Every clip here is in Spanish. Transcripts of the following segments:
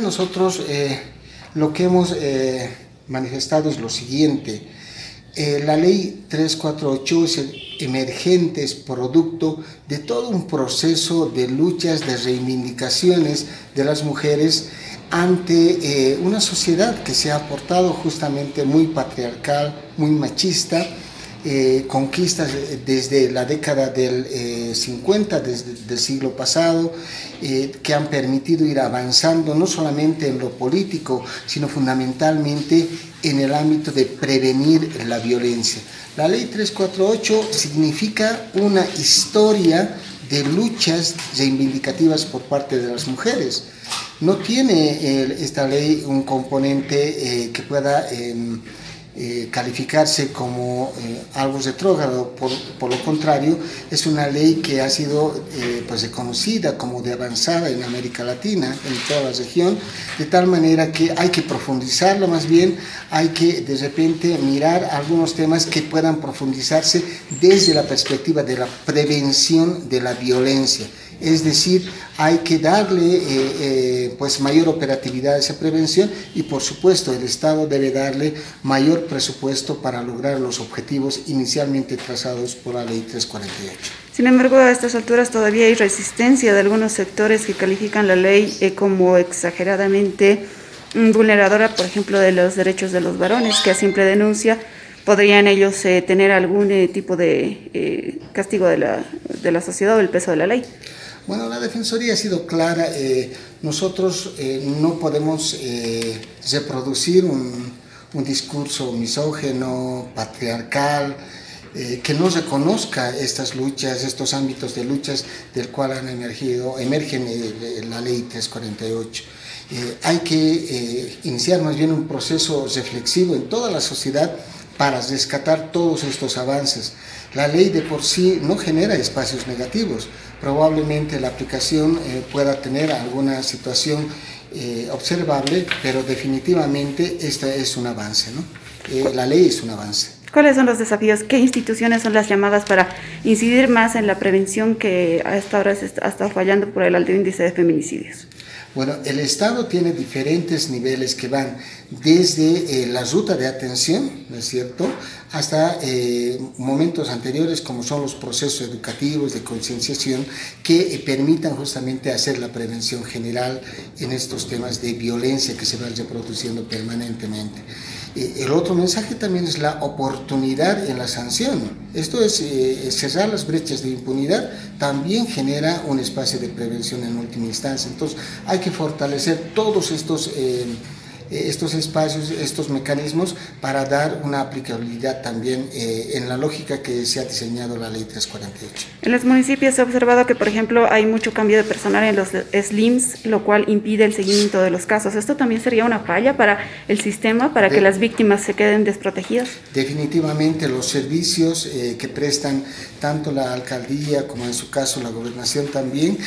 Nosotros eh, lo que hemos eh, manifestado es lo siguiente. Eh, la ley 348 es emergente, es producto de todo un proceso de luchas, de reivindicaciones de las mujeres ante una sociedad que se ha portado justamente muy patriarcal, muy machista, eh, conquistas desde la década del 50, eh, desde el siglo pasado, eh, que han permitido ir avanzando no solamente en lo político, sino fundamentalmente en el ámbito de prevenir la violencia. La ley 348 significa una historia de luchas reivindicativas por parte de las mujeres. No tiene esta ley un componente que pueda em, eh, calificarse como eh, algo retrógrado, por, por, lo contrario, es una ley que ha sido eh, pues reconocida como de avanzada en América Latina, en toda la región, de tal manera que hay que profundizarlo más bien, hay que de repente mirar algunos temas que puedan profundizarse desde la perspectiva de la prevención de la violencia es decir, hay que darle eh, eh, pues mayor operatividad a esa prevención y por supuesto el Estado debe darle mayor presupuesto para lograr los objetivos inicialmente trazados por la Ley 348. Sin embargo, a estas alturas todavía hay resistencia de algunos sectores que califican la ley eh, como exageradamente vulneradora, por ejemplo, de los derechos de los varones, que a simple denuncia podrían ellos tener algún tipo de castigo de la, de la sociedad o el peso de la ley. Bueno, la Defensoría ha sido clara. Eh, nosotros eh, no podemos eh, reproducir un, discurso misógeno, patriarcal, que no reconozca estas luchas, estos ámbitos de luchas del cual han emergido, emergen la ley 348. hay que iniciar más bien un proceso reflexivo en toda la sociedad para rescatar todos estos avances. La ley de por sí no genera espacios negativos, probablemente la aplicación eh, pueda tener alguna situación eh, observable, pero definitivamente este es un avance, ¿no? Eh, la ley es un avance. ¿Cuáles son los desafíos? ¿Qué instituciones son las llamadas para incidir más en la prevención que hasta ahora se ha estado fallando por el alto índice de feminicidios? Bueno, el Estado tiene diferentes niveles que van desde eh, la ruta de atención, ¿no es cierto?, hasta eh, momentos anteriores como son los procesos educativos de concienciación que eh, permitan justamente hacer la prevención general en estos temas de violencia que se van reproduciendo permanentemente. El otro mensaje también es la oportunidad en la sanción. Esto es cerrar las brechas de impunidad, también genera un espacio de prevención en última instancia. Entonces hay que fortalecer todos estos eh, estos espacios, estos mecanismos para dar una aplicabilidad también eh, en la lógica que se ha diseñado la ley 348. En los municipios se ha observado que, por ejemplo, hay mucho cambio de personal en los SLIMS, lo cual impide el seguimiento de los casos. ¿Esto también sería una falla para el sistema, para que las víctimas se queden desprotegidas? Definitivamente los servicios eh, que prestan tanto la alcaldía como en su caso la gobernación también,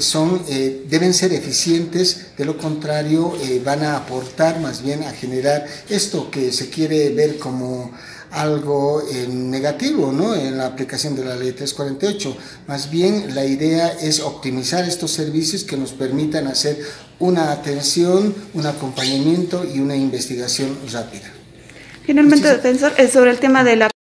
son, deben ser eficientes, de lo contrario van a aportar más bien a generar esto que se quiere ver como algo eh, negativo ¿no? en la aplicación de la ley 348. Más bien la idea es optimizar estos servicios que nos permitan hacer una atención, un acompañamiento y una investigación rápida. Finalmente, Muchísimas... sobre el tema de la